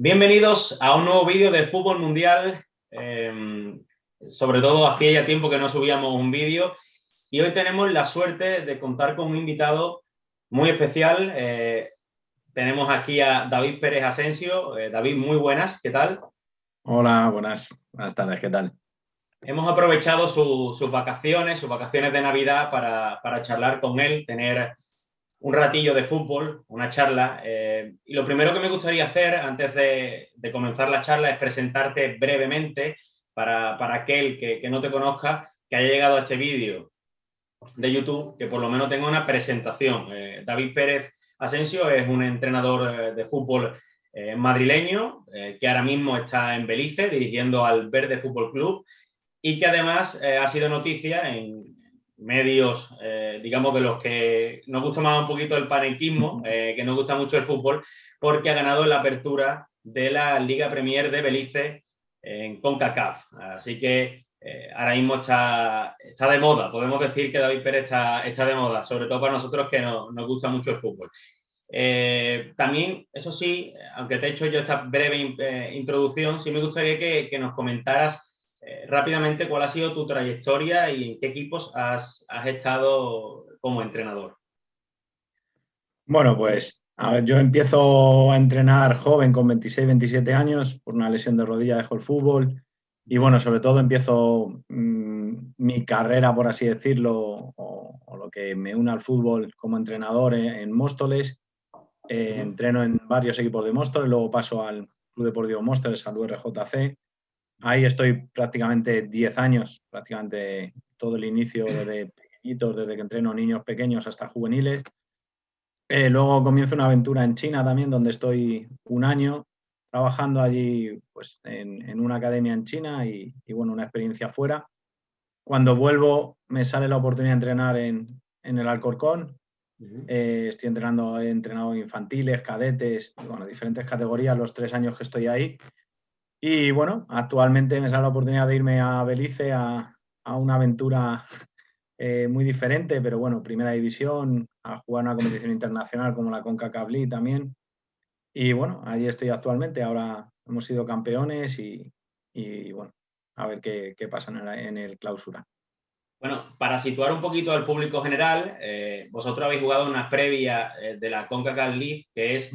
Bienvenidos a un nuevo vídeo de Fútbol Mundial. Em, sobre todo hacía ya tiempo que no subíamos un vídeo y hoy tenemos la suerte de contar con un invitado muy especial. Eh, tenemos aquí a David Pérez Asensio. Eh, David, muy buenas, ¿qué tal? Hola, buenas, buenas tardes, ¿qué tal? Hemos aprovechado sus vacaciones, sus vacaciones de Navidad para, para charlar con él, tener un ratillo de fútbol, una charla. Eh, y lo primero que me gustaría hacer antes de, comenzar la charla es presentarte brevemente para, aquel que, no te conozca, que haya llegado a este vídeo de YouTube, que por lo menos tenga una presentación. Eh, David Pérez Asensio es un entrenador eh, de fútbol madrileño que ahora mismo está en Belice dirigiendo al Verde Fútbol Club y que además ha sido noticia en, medios, eh, digamos, de los que nos gusta más un poquito el panequismo, eh, que nos gusta mucho el fútbol, porque ha ganado la apertura de la Liga Premier de Belice en CONCACAF. Así que eh, ahora mismo está, está de moda, podemos decir que David Pérez está, está de moda, sobre todo para nosotros que nos gusta mucho el fútbol. también, eso sí, aunque te he hecho yo esta breve introducción, sí me gustaría que nos comentaras eh, rápidamente, ¿cuál ha sido tu trayectoria y en qué equipos has, estado como entrenador? Bueno, pues a ver, yo empiezo a entrenar joven con 26, 27 años, por una lesión de rodilla dejo el fútbol y bueno, sobre todo empiezo mm, mi carrera, por así decirlo, o, lo que me une al fútbol como entrenador en, Móstoles. Eh, entreno en varios equipos de Móstoles, luego paso al Club Deportivo Móstoles, al URJC, Ahí estoy prácticamente 10 años, prácticamente todo el inicio desde pequeñitos, desde que entreno niños pequeños hasta juveniles. Eh, luego comienzo una aventura en China también, donde estoy un año trabajando allí pues, en, una academia en China y, bueno, una experiencia fuera. Cuando vuelvo me sale la oportunidad de entrenar en, el Alcorcón. Eh, estoy entrenando, he entrenado infantiles, cadetes, bueno, diferentes categorías los tres años que estoy ahí. Y bueno, actualmente me sale la oportunidad de irme a Belice a, una aventura eh, muy diferente, pero bueno, primera división, a jugar una competición internacional como la CONCACAF League también. Y bueno, ahí estoy actualmente. Ahora hemos sido campeones y, bueno, a ver qué, pasa en el, clausura. Bueno, para situar un poquito al público general, eh, vosotros habéis jugado una previa eh, de la CONCACAF League, que es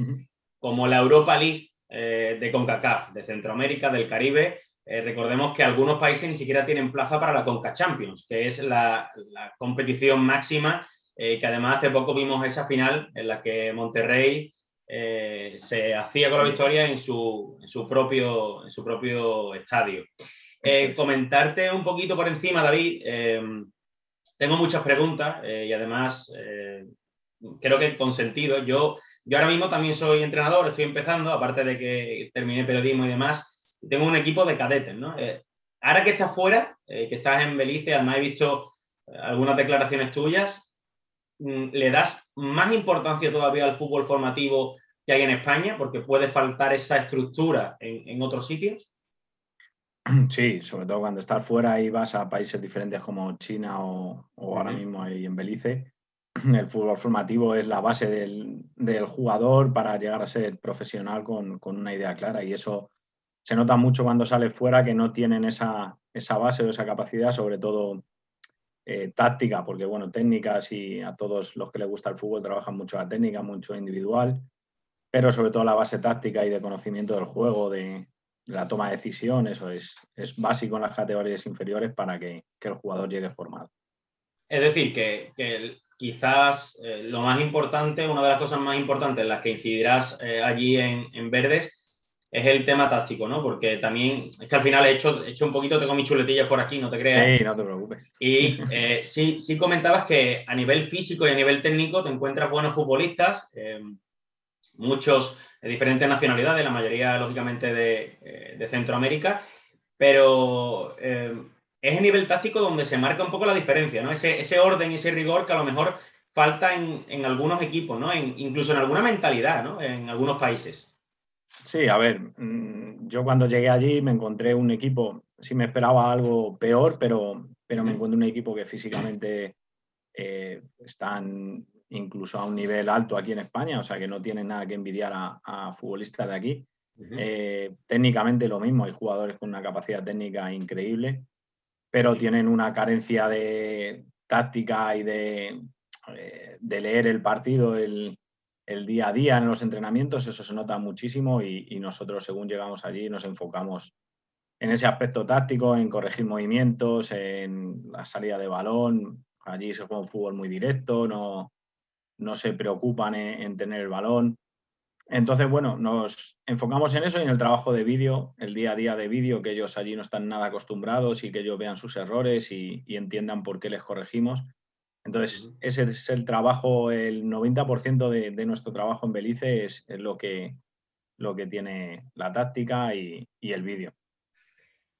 como la Europa League eh, de CONCACAF, de Centroamérica, del Caribe. Eh, recordemos que algunos países ni siquiera tienen plaza para la CONCA Champions, que es la, competición máxima, eh, que además hace poco vimos esa final en la que Monterrey se hacía con la victoria en su, propio, en su propio estadio. comentarte un poquito por encima, David. tengo muchas preguntas y además creo que con sentido. Yo yo ahora mismo también soy entrenador, estoy empezando, aparte de que terminé periodismo y demás, tengo un equipo de cadetes, ¿no? Eh, ahora que estás fuera, eh, que estás en Belice, además he visto eh, algunas declaraciones tuyas, mm, ¿le das más importancia todavía al fútbol formativo que hay en España? Porque puede faltar esa estructura en, otros sitios. Sí, sobre todo cuando estás fuera y vas a países diferentes como China o, ahora mismo ahí en Belice el fútbol formativo es la base del, jugador para llegar a ser profesional con, una idea clara y eso se nota mucho cuando sale fuera que no tienen esa, base o esa capacidad, sobre todo eh, táctica, porque bueno, técnicas y a todos los que les gusta el fútbol trabajan mucho la técnica, mucho individual, pero sobre todo la base táctica y de conocimiento del juego, de, la toma de decisiones, eso es, es básico en las categorías inferiores para que, el jugador llegue formado. Es decir, que, que quizás eh, lo más importante, una de las cosas más importantes en las que incidirás eh, allí en, Verdes es el tema táctico, ¿no? Porque también, es que al final he hecho, hecho un poquito, tengo mis chuletillas por aquí, no te creas. Sí, no te preocupes. Y eh, sí, sí comentabas que a nivel físico y a nivel técnico te encuentras buenos futbolistas, muchos de diferentes nacionalidades, la mayoría lógicamente de, de Centroamérica, pero es el nivel táctico donde se marca un poco la diferencia, ¿no? Ese, ese orden y ese rigor que a lo mejor falta en, algunos equipos, ¿no? incluso en alguna mentalidad, ¿no? En algunos países. Sí, a ver, mm, yo cuando llegué allí me encontré un equipo, sí me esperaba algo peor, pero, pero me encuentro un equipo que físicamente eh, están incluso a un nivel alto aquí en España, o sea que no tienen nada que envidiar a, futbolistas de aquí. Eh, técnicamente lo mismo, hay jugadores con una capacidad técnica increíble, pero tienen una carencia de táctica y de, eh, de leer el partido, el, día a día en los entrenamientos, eso se nota muchísimo y, nosotros según llegamos allí nos enfocamos en ese aspecto táctico, en corregir movimientos, en la salida de balón. Allí se juega un fútbol muy directo, no, no se preocupan en tener el balón. Entonces, bueno, nos enfocamos en eso y en el trabajo de vídeo, el día a día de vídeo, que ellos allí no están nada acostumbrados y que ellos vean sus errores y, entiendan por qué les corregimos. Entonces, ese es el trabajo, el 90% de, nuestro trabajo en Belice es, lo, que, lo que tiene la táctica y, el vídeo.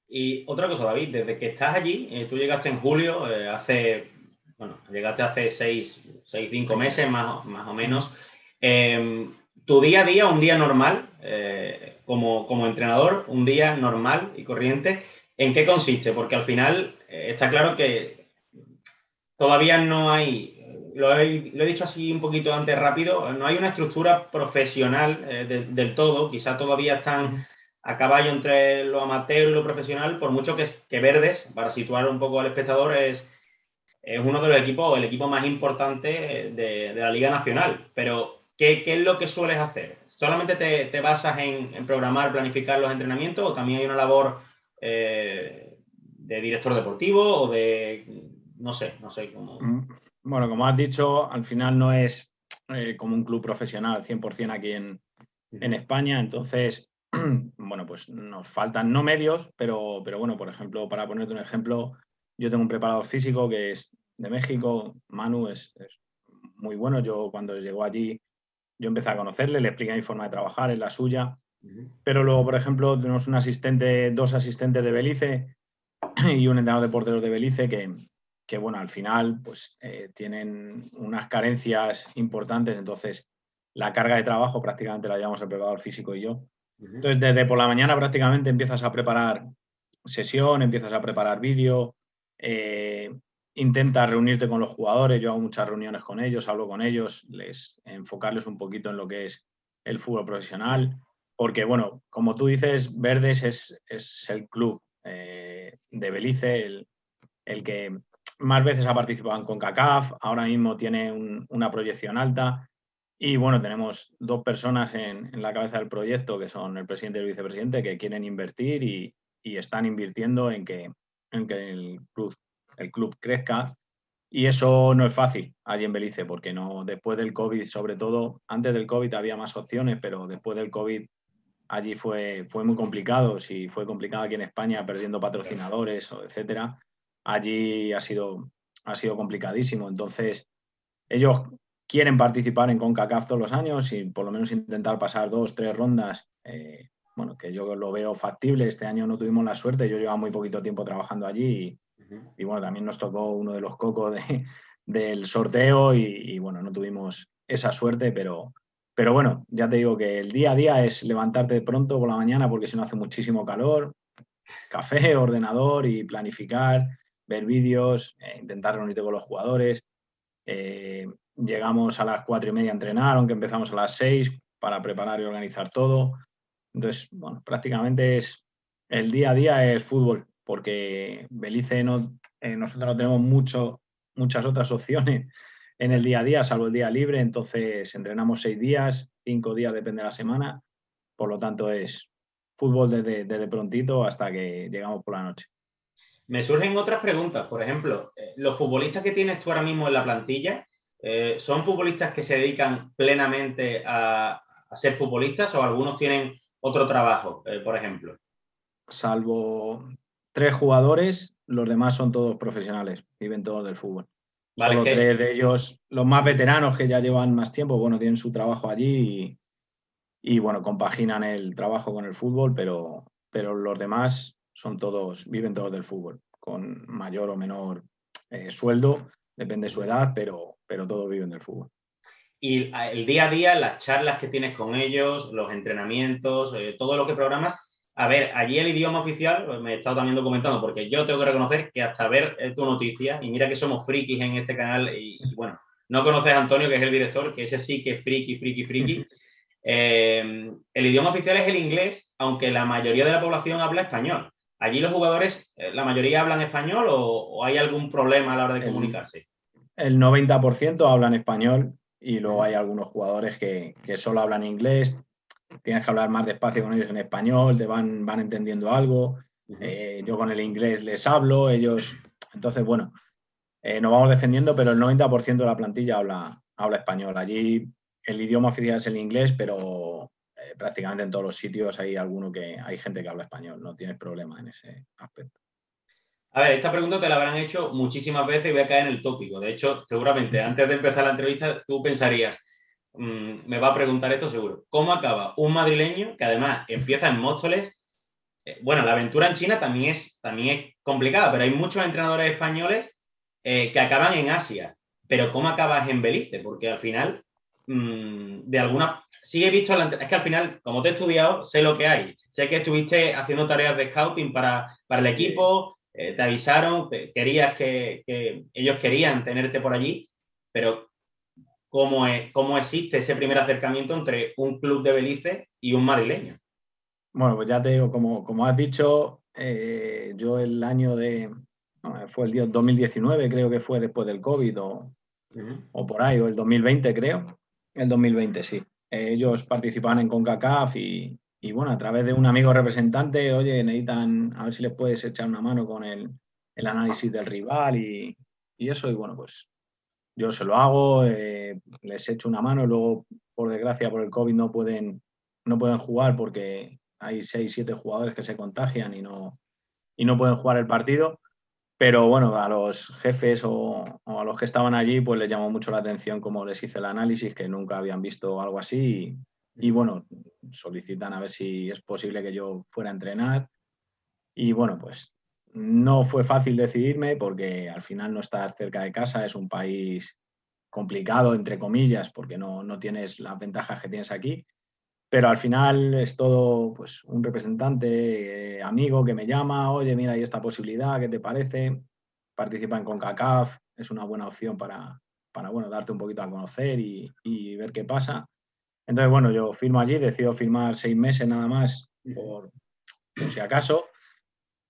Y otra cosa, David, desde que estás allí, eh, tú llegaste en julio, eh, hace, bueno, llegaste hace seis, seis cinco meses más, más o menos. Eh, tu día a día, un día normal, eh, como, como, entrenador, un día normal y corriente, ¿en qué consiste? Porque al final eh, está claro que todavía no hay, lo he, dicho así un poquito antes rápido, no hay una estructura profesional eh, del todo, quizá todavía están a caballo entre lo amateur y lo profesional, por mucho que, que Verdes, para situar un poco al espectador, es, es uno de los equipos, el equipo más importante de la Liga Nacional, pero ¿qué, es lo que sueles hacer? ¿Solamente te, basas en, programar, planificar los entrenamientos o también hay una labor eh, de director deportivo o de, no sé, no sé cómo... Mm, bueno, como has dicho, al final no es eh, como un club profesional 100% aquí en, en España, entonces, bueno, pues nos faltan no medios, pero, pero bueno, por ejemplo, para ponerte un ejemplo, yo tengo un preparador físico que es de México, Manu es, es muy bueno, yo cuando llegó allí yo empecé a conocerle, le expliqué mi forma de trabajar, es la suya. Pero luego, por ejemplo, tenemos un asistente, dos asistentes de Belice y un entrenador de porteros de Belice que, que bueno, al final, pues eh, tienen unas carencias importantes. Entonces, la carga de trabajo prácticamente la llevamos el preparador físico y yo. Entonces, desde por la mañana prácticamente empiezas a preparar sesión, empiezas a preparar vídeo, eh, intenta reunirte con los jugadores, yo hago muchas reuniones con ellos, hablo con ellos, les enfocarles un poquito en lo que es el fútbol profesional, porque bueno, como tú dices, Verdes es, el club eh, de Belice, el, que más veces ha participado en CONCACAF, ahora mismo tiene una proyección alta y bueno, tenemos dos personas en, la cabeza del proyecto, que son el presidente y el vicepresidente, que quieren invertir y, están invirtiendo en que, en que el club el club crezca. Y eso no es fácil allí en Belice, porque no, después del COVID, sobre todo, antes del COVID había más opciones, pero después del COVID allí fue, fue muy complicado. Si fue complicado aquí en España, perdiendo patrocinadores, etcétera, allí ha sido, ha sido complicadísimo. Entonces, ellos quieren participar en CONCACAF todos los años y por lo menos intentar pasar dos, tres rondas. Eh, bueno, que yo lo veo factible. Este año no tuvimos la suerte, yo llevaba muy poquito tiempo trabajando allí y bueno, también nos tocó uno de los cocos del sorteo y, bueno, no tuvimos esa suerte, pero, pero bueno, ya te digo que el día a día es levantarte pronto por la mañana porque si no hace muchísimo calor, café, ordenador y planificar, ver vídeos, eh, intentar reunirte con los jugadores. Eh, llegamos a las cuatro y media a entrenar, aunque empezamos a las seis para preparar y organizar todo. Entonces, bueno, prácticamente es el día a día es fútbol porque Belice no, eh, nosotros no tenemos mucho, muchas otras opciones en el día a día, salvo el día libre, entonces entrenamos seis días, cinco días depende de la semana, por lo tanto es fútbol desde, desde prontito hasta que llegamos por la noche. Me surgen otras preguntas, por ejemplo, eh, los futbolistas que tienes tú ahora mismo en la plantilla, eh, ¿son futbolistas que se dedican plenamente a, ser futbolistas o algunos tienen otro trabajo, por ejemplo? Salvo tres jugadores, los demás son todos profesionales, viven todos del fútbol. Solo tres de ellos, los más veteranos que ya llevan más tiempo, bueno, tienen su trabajo allí y, bueno, compaginan el trabajo con el fútbol, pero, pero los demás son todos, viven todos del fútbol, con mayor o menor eh, sueldo, depende de su edad, pero, pero todos viven del fútbol. Y el día a día, las charlas que tienes con ellos, los entrenamientos, eh, todo lo que programas, a ver, allí el idioma oficial, pues, me he estado también documentando, porque yo tengo que reconocer que hasta ver eh, tu noticia, y mira que somos frikis en este canal, y, bueno, no conoces a Antonio, que es el director, que ese sí que es friki, friki, friki. Eh, el idioma oficial es el inglés, aunque la mayoría de la población habla español. ¿Allí los jugadores, eh, la mayoría hablan español o, hay algún problema a la hora de comunicarse? El 90% hablan español y luego hay algunos jugadores que, solo hablan inglés. Tienes que hablar más despacio con ellos en español, te van, van entendiendo algo. Eh, yo con el inglés les hablo, ellos. Entonces, bueno, eh, nos vamos defendiendo, pero el 90% de la plantilla habla, habla español. Allí el idioma oficial es el inglés, pero eh, prácticamente en todos los sitios hay alguno que hay gente que habla español, no tienes problema en ese aspecto. A ver, esta pregunta te la habrán hecho muchísimas veces y voy a caer en el tópico. De hecho, seguramente antes de empezar la entrevista tú pensarías, mm, me va a preguntar esto seguro, ¿cómo acaba un madrileño que además empieza en Móstoles? Eh, bueno, la aventura en China también es, también es complicada, pero hay muchos entrenadores españoles eh, que acaban en Asia. Pero ¿cómo acabas en Belice? Porque al final, mm, de alguna... Sí he visto, es que al final, como te he estudiado, sé lo que hay. Sé que estuviste haciendo tareas de scouting para, el equipo, eh, te avisaron, querías que, ellos querían tenerte por allí, pero ¿cómo, es, ¿cómo existe ese primer acercamiento entre un club de Belice y un madrileño? Bueno, pues ya te digo, como, como has dicho, eh, yo el año de, fue el día 2019, creo que fue después del COVID o, o, por ahí, o el 2020 creo. El 2020, sí. Ellos participaban en CONCACAF y, y, bueno, a través de un amigo representante, oye, necesitan, a ver si les puedes echar una mano con el, el análisis del rival y, y, eso. Y bueno, pues yo se lo hago, eh, les echo una mano. Luego, por desgracia, por el COVID no pueden, no pueden jugar porque hay seis, siete jugadores que se contagian y no, y no pueden jugar el partido. Pero bueno, a los jefes o, a los que estaban allí, pues les llamó mucho la atención cómo les hice el análisis, que nunca habían visto algo así. Y, bueno, solicitan a ver si es posible que yo fuera a entrenar. Y bueno, pues no fue fácil decidirme porque al final no estar cerca de casa es un país complicado, entre comillas, porque no, no tienes las ventajas que tienes aquí pero al final es todo pues, un representante, eh, amigo que me llama, oye, mira, hay esta posibilidad, ¿qué te parece? Participa en CONCACAF, es una buena opción para, para bueno, darte un poquito a conocer y, ver qué pasa. Entonces, bueno, yo firmo allí, decido firmar seis meses nada más, por, si acaso.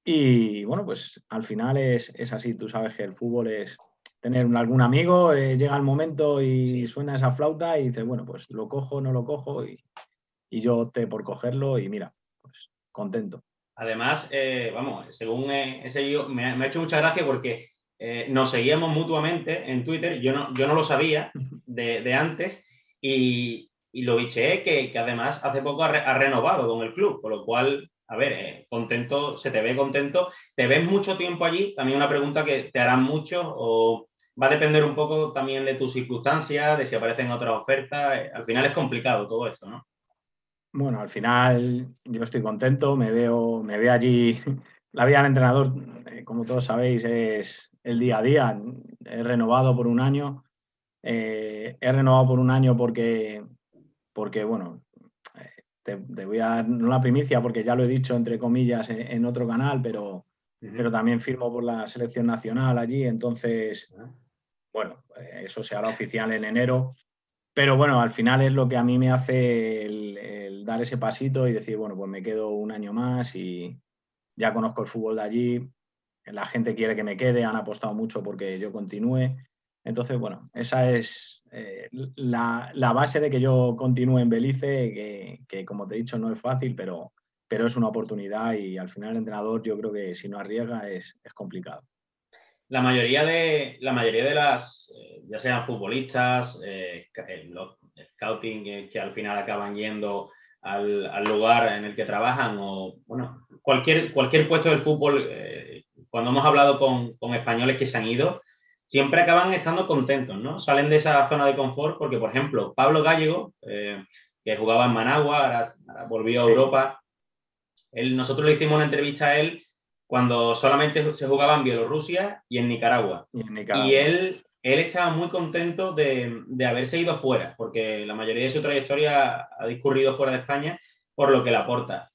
Y bueno, pues al final es, así, tú sabes que el fútbol es tener algún amigo, eh, llega el momento y suena esa flauta y dices, bueno, pues lo cojo, no lo cojo y, y yo opté por cogerlo y mira, pues contento. Además, eh, vamos, según he, seguido, me, ha hecho mucha gracia porque eh, nos seguíamos mutuamente en Twitter, yo no, yo no lo sabía de, antes y, y, lo bicheé que, que, además hace poco ha, renovado con el club, con lo cual, a ver, eh, contento, se te ve contento, te ves mucho tiempo allí, también una pregunta que te harán mucho o va a depender un poco también de tus circunstancias, de si aparecen otras ofertas, al final es complicado todo eso, ¿no? Bueno, al final yo estoy contento, me veo, me veo allí. La vida del entrenador, eh, como todos sabéis, es el día a día. He renovado por un año. Eh, he renovado por un año porque, porque bueno, te, voy a dar no la primicia porque ya lo he dicho entre comillas en, otro canal, pero, pero también firmo por la selección nacional allí. Entonces, bueno, eso se hará oficial en enero. Pero bueno, al final es lo que a mí me hace el, dar ese pasito y decir, bueno, pues me quedo un año más y ya conozco el fútbol de allí, la gente quiere que me quede, han apostado mucho porque yo continúe. Entonces, bueno, esa es eh, la, base de que yo continúe en Belice, que, como te he dicho no es fácil, pero, pero es una oportunidad y al final el entrenador yo creo que si no arriesga es, complicado. La mayoría de, la mayoría de las, eh, ya sean futbolistas, eh, eh, los scouting que al final acaban yendo al, lugar en el que trabajan o, bueno, cualquier, cualquier puesto del fútbol, cuando hemos hablado con, españoles que se han ido, siempre acaban estando contentos, ¿no? Salen de esa zona de confort porque, por ejemplo, Pablo Gallego, que jugaba en Managua, ahora, volvió a Europa, él, nosotros le hicimos una entrevista a él cuando solamente se jugaba en Bielorrusia y en Nicaragua. Y, él, él estaba muy contento de, de, haberse ido fuera, porque la mayoría de su trayectoria ha discurrido fuera de España, por lo que le aporta.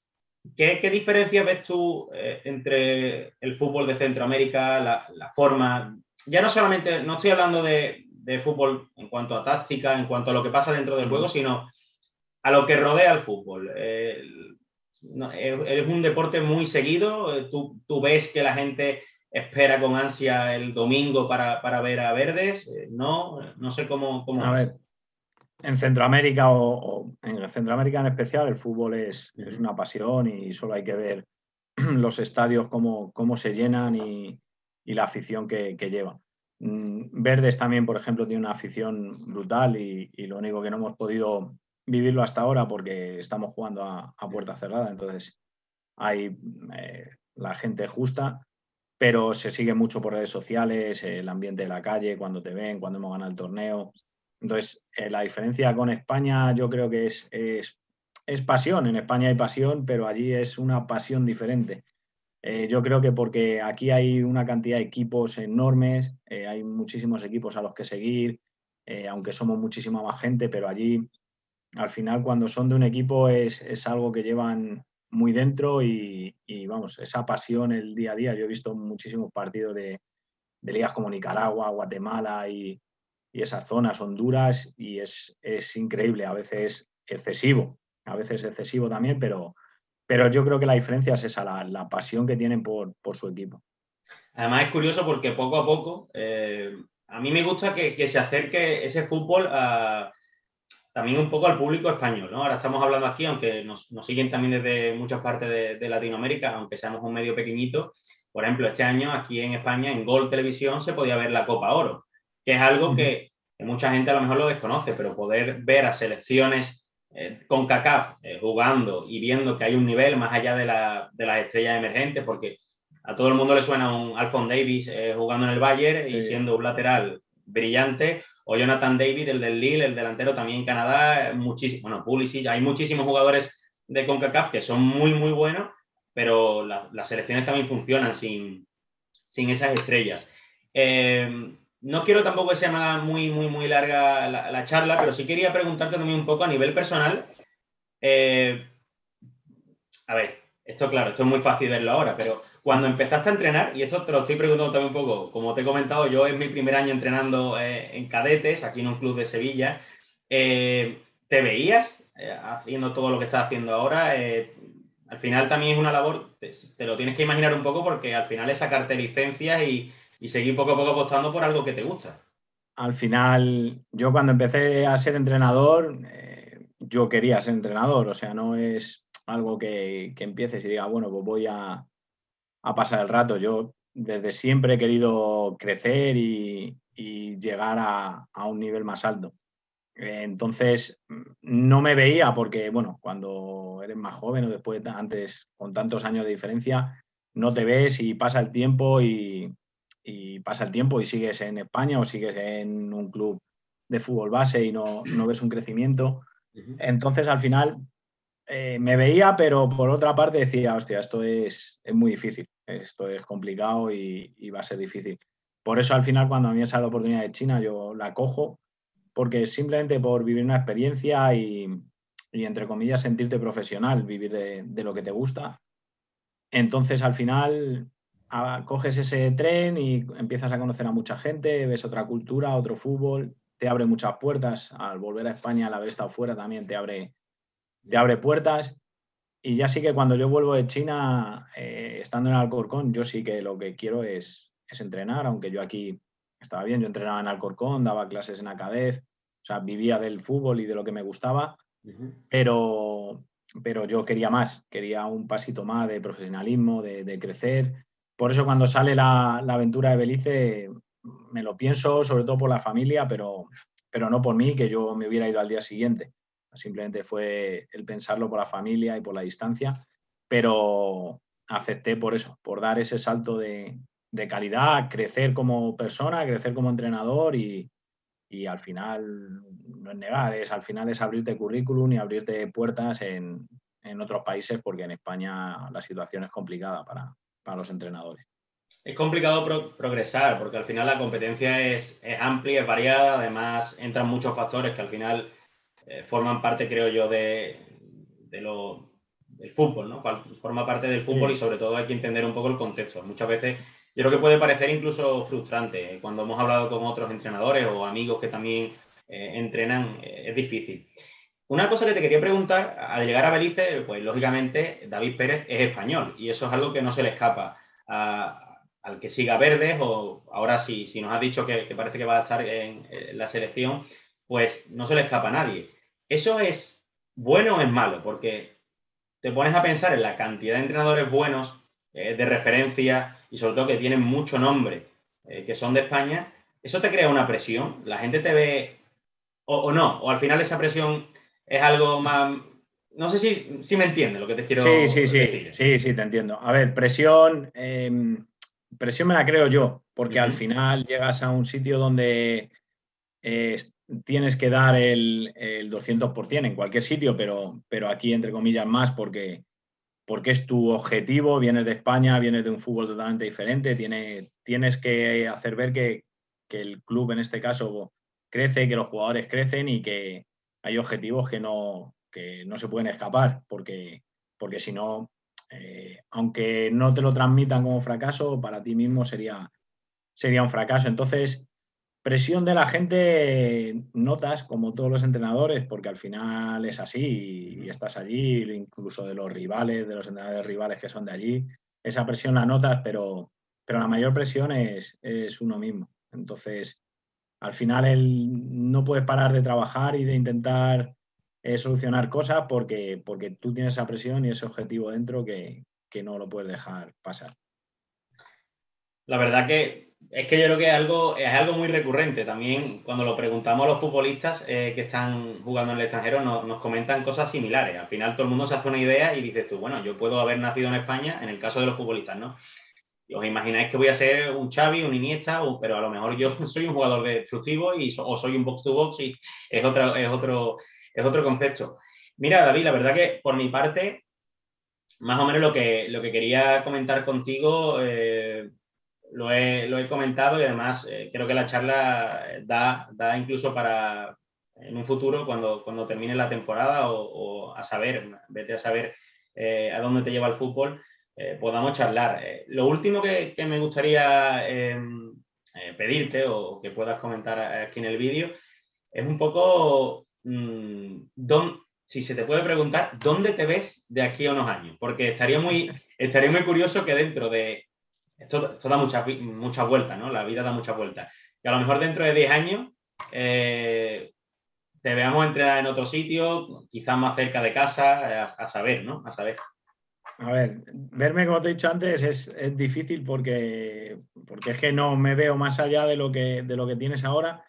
¿Qué, qué diferencias ves tú eh, entre el fútbol de Centroamérica, la, la, forma? Ya no solamente, no estoy hablando de, de, fútbol en cuanto a táctica, en cuanto a lo que pasa dentro del juego, sino a lo que rodea al fútbol. Eh, es un deporte muy seguido. Tú, tú, ves que la gente espera con ansia el domingo para, para ver a Verdes. no, no sé cómo. cómo... A ver, en Centroamérica o, en Centroamérica en especial el fútbol es, es, una pasión y solo hay que ver los estadios cómo, cómo se llenan y, y la afición que, que lleva. Mm, Verdes también, por ejemplo, tiene una afición brutal y, y, lo único que no hemos podido vivirlo hasta ahora porque estamos jugando a, a puerta cerrada, entonces hay eh, la gente justa, pero se sigue mucho por redes sociales, el ambiente de la calle, cuando te ven, cuando hemos ganado el torneo. Entonces, eh, la diferencia con España yo creo que es, es, es, pasión. En España hay pasión, pero allí es una pasión diferente. Eh, yo creo que porque aquí hay una cantidad de equipos enormes, eh, hay muchísimos equipos a los que seguir, eh, aunque somos muchísima más gente, pero allí al final cuando son de un equipo es, es algo que llevan muy dentro y, vamos, esa pasión el día a día. Yo he visto muchísimos partidos de, de ligas como Nicaragua, Guatemala y, y esas zonas, Honduras, y es, es, increíble, a veces excesivo, a veces excesivo también, pero, pero yo creo que la diferencia es esa, la, la pasión que tienen por, por, su equipo. Además es curioso porque poco a poco, eh, a mí me gusta que, que, se acerque ese fútbol a, también un poco al público español, ¿no? Ahora estamos hablando aquí, aunque nos, nos siguen también desde muchas partes de, de Latinoamérica, aunque seamos un medio pequeñito, por ejemplo, este año aquí en España, en Gol Televisión, se podía ver la Copa Oro que es algo que, que, mucha gente a lo mejor lo desconoce, pero poder ver a selecciones eh, con CACAF eh, jugando y viendo que hay un nivel más allá de, la, de, las estrellas emergentes, porque a todo el mundo le suena un Alphon Davis eh, jugando en el Bayern y siendo un lateral brillante, o Jonathan David, el del Lille, el delantero también en Canadá, muchísimo, bueno, Pulisic, hay muchísimos jugadores de CONCACAF que son muy, muy buenos, pero la, las selecciones también funcionan sin, sin esas estrellas. Eh, no quiero tampoco que sea muy, muy, muy larga la, la, charla, pero sí quería preguntarte también un poco a nivel personal. Eh, a ver, esto claro, esto es muy fácil verlo ahora, pero cuando empezaste a entrenar, y esto te lo estoy preguntando también un poco, como te he comentado, yo es mi primer año entrenando eh, en cadetes, aquí en un club de Sevilla, eh, ¿te veías haciendo todo lo que estás haciendo ahora? Al final también es una labor, te, te, lo tienes que imaginar un poco porque al final es sacarte licencias y y seguir poco a poco apostando por algo que te gusta. Al final, yo cuando empecé a ser entrenador, eh, yo quería ser entrenador, o sea, no es algo que, que empieces y diga, bueno, pues voy a, a, pasar el rato. Yo desde siempre he querido crecer y, y llegar a, a, un nivel más alto. Entonces, no me veía porque, bueno, cuando eres más joven o después, antes, con tantos años de diferencia, no te ves y pasa el tiempo y, y pasa el tiempo y sigues en España o sigues en un club de fútbol base y no, no ves un crecimiento. Entonces, al final, eh, me veía, pero por otra parte decía, hostia, esto es, es muy difícil, esto es complicado y, y, va a ser difícil. Por eso, al final, cuando a mí me sale la oportunidad de China, yo la cojo, porque simplemente por vivir una experiencia y, y entre comillas, sentirte profesional, vivir de, de lo que te gusta. Entonces, al final, a, coges ese tren y empiezas a conocer a mucha gente, ves otra cultura, otro fútbol, te abre muchas puertas. Al volver a España, al haber estado fuera, también te abre, te abre puertas. Y ya sí que cuando yo vuelvo de China, eh, estando en Alcorcón, yo sí que lo que quiero es, es, entrenar, aunque yo aquí estaba bien, yo entrenaba en Alcorcón, daba clases en Acadez, o sea, vivía del fútbol y de lo que me gustaba, uh -huh. pero, pero yo quería más, quería un pasito más de profesionalismo, de, de crecer por eso cuando sale la, aventura de Belice me lo pienso, sobre todo por la familia, pero, pero no por mí, que yo me hubiera ido al día siguiente. Simplemente fue el pensarlo por la familia y por la distancia, pero acepté por eso, por dar ese salto de, de calidad, crecer como persona, crecer como entrenador y, y, al final no es negar, es al final es abrirte currículum y abrirte puertas en, en otros países porque en España la situación es complicada para, para los entrenadores. Es complicado pro progresar porque al final la competencia es, es, amplia, es variada, además entran muchos factores que al final eh, forman parte, creo yo, de, de lo, del fútbol, ¿no? Forma parte del fútbol sí. y sobre todo hay que entender un poco el contexto. Muchas veces yo creo que puede parecer incluso frustrante cuando hemos hablado con otros entrenadores o amigos que también eh, entrenan, eh, es difícil. Una cosa que te quería preguntar, al llegar a Belice, pues lógicamente David Pérez es español y eso es algo que no se le escapa al que siga Verdes o ahora sí, si nos has dicho que, parece que va a estar en, la selección, pues no se le escapa a nadie. ¿Eso es bueno o es malo? Porque te pones a pensar en la cantidad de entrenadores buenos, eh, de referencia y sobre todo que tienen mucho nombre, eh, que son de España, eso te crea una presión. La gente te ve o no, o al final esa presión es algo más... No sé si, si me entiende lo que te quiero sí, sí, Sí, sí, sí, te entiendo. A ver, presión, em, presión me la creo yo, porque al final llegas a un sitio donde eh, tienes que dar el, el 200% en cualquier sitio, pero, pero aquí, entre comillas, más porque, porque es tu objetivo, vienes de España, vienes de un fútbol totalmente diferente, tiene, tienes que hacer ver que, que el club, en este caso, crece, que los jugadores crecen y que, hay objetivos que no, no se pueden escapar, porque, porque si no, eh, aunque no te lo transmitan como fracaso, para ti mismo sería, sería un fracaso. Entonces, presión de la gente notas, como todos los entrenadores, porque al final es así y, estás allí, incluso de los rivales, de los entrenadores rivales que son de allí, esa presión la notas, pero, pero la mayor presión es, es uno mismo. Entonces, al final él, no puedes parar de trabajar y de intentar eh, solucionar cosas porque, porque tú tienes esa presión y ese objetivo dentro que, no lo puedes dejar pasar. La verdad que es que yo creo que es algo, es algo muy recurrente. También cuando lo preguntamos a los futbolistas eh, que están jugando en el extranjero nos, nos, comentan cosas similares. Al final todo el mundo se hace una idea y dices tú, bueno, yo puedo haber nacido en España en el caso de los futbolistas, ¿no? Os imagináis que voy a ser un Xavi, un Iniesta, pero a lo mejor yo soy un jugador destructivo y, o soy un box to box y es otro, es otro, es otro concepto. Mira, David, la verdad que por mi parte, más o menos lo que, lo que quería comentar contigo eh, lo, he, lo, he, comentado y además eh, creo que la charla da, da, incluso para en un futuro, cuando, cuando termine la temporada o, a saber, vete a saber eh, a dónde te lleva el fútbol, eh, podamos charlar. Eh, lo último que, me gustaría em, eh, pedirte o que puedas comentar aquí en el vídeo es un poco, mm, si se te puede preguntar, ¿dónde te ves de aquí a unos años? Porque estaría muy, estaría muy curioso que dentro de... Esto, da muchas mucha vueltas, ¿no? La vida da muchas vueltas. Que a lo mejor dentro de 10 años te veamos entrenar en otro sitio, quizás más cerca de casa, a saber, ¿no? A saber. A ver, verme, como te he dicho antes, es, difícil porque, porque es que no me veo más allá de lo que, de lo que tienes ahora,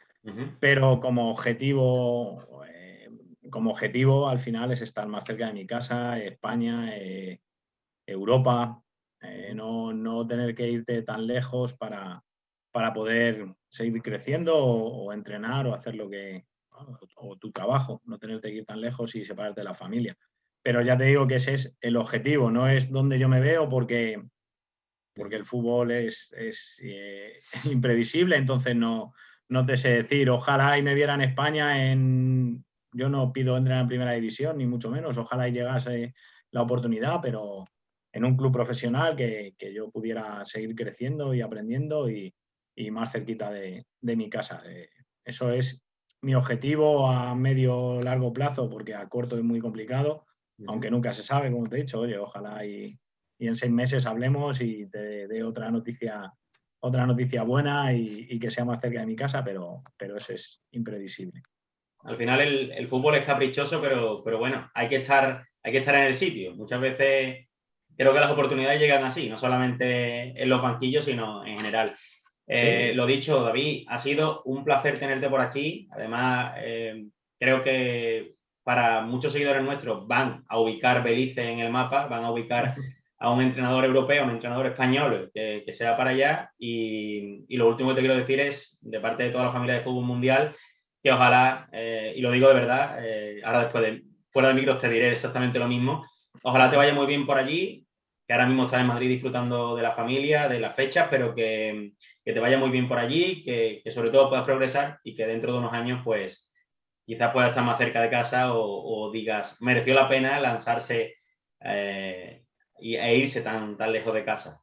pero como objetivo, eh, como objetivo al final es estar más cerca de mi casa, España, eh, Europa, eh, no, tener que irte tan lejos para, para poder seguir creciendo o, entrenar o hacer lo que, o, tu trabajo, no tener que ir tan lejos y separarte de la familia pero ya te digo que ese es el objetivo, no es donde yo me veo porque, porque el fútbol es, eh, imprevisible, entonces no, no te sé decir, ojalá y me viera en España en... Yo no pido entrar en primera división, ni mucho menos, ojalá y llegase la oportunidad, pero en un club profesional que, yo pudiera seguir creciendo y aprendiendo y, más cerquita de, de mi casa. Eh, eso es mi objetivo a medio largo plazo, porque a corto es muy complicado, aunque nunca se sabe, como te he dicho, oye, ojalá y, en seis meses hablemos y te dé otra noticia, otra noticia buena y, que sea más cerca de mi casa, pero, pero eso es imprevisible. Al final el, fútbol es caprichoso, pero, pero bueno, hay que, estar, hay que estar en el sitio. Muchas veces creo que las oportunidades llegan así, no solamente en los banquillos, sino en general. Eh, lo dicho, David, ha sido un placer tenerte por aquí. Además, eh, creo que para muchos seguidores nuestros van a ubicar Belice en el mapa, van a ubicar a un entrenador europeo, a un entrenador español que, sea para allá. Y, lo último que te quiero decir es, de parte de toda la familia de fútbol mundial, que ojalá, eh, y lo digo de verdad, eh, ahora después de fuera del micro te diré exactamente lo mismo, ojalá te vaya muy bien por allí, que ahora mismo estás en Madrid disfrutando de la familia, de las fechas, pero que, te vaya muy bien por allí, que, que sobre todo puedas progresar y que dentro de unos años pues quizás pueda estar más cerca de casa o, digas, mereció la pena lanzarse eh, e irse tan, tan lejos de casa.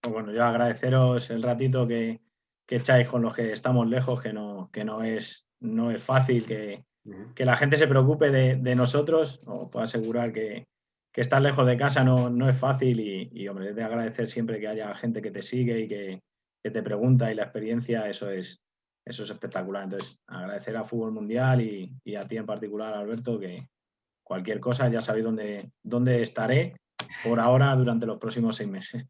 Pues bueno, yo agradeceros el ratito que, echáis con los que estamos lejos, que no, que no, es, no es fácil, que, que la gente se preocupe de, nosotros. Os puedo asegurar que, que, estar lejos de casa no, no es fácil y, y, hombre, es de agradecer siempre que haya gente que te sigue y que, que te pregunta y la experiencia, eso es, eso es espectacular. Entonces, agradecer a Fútbol Mundial y, a ti en particular, Alberto, que cualquier cosa ya sabéis dónde, dónde estaré por ahora durante los próximos seis meses.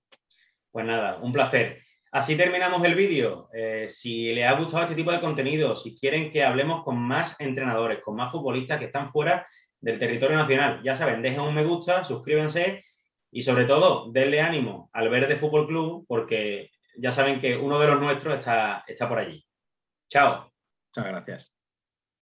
Pues nada, un placer. Así terminamos el vídeo. Eh, si les ha gustado este tipo de contenido, si quieren que hablemos con más entrenadores, con más futbolistas que están fuera del territorio nacional, ya saben, dejen un me gusta, suscríbanse y sobre todo denle ánimo al Verde Fútbol Club porque ya saben que uno de los nuestros está, está por allí. Chao. Muchas gracias.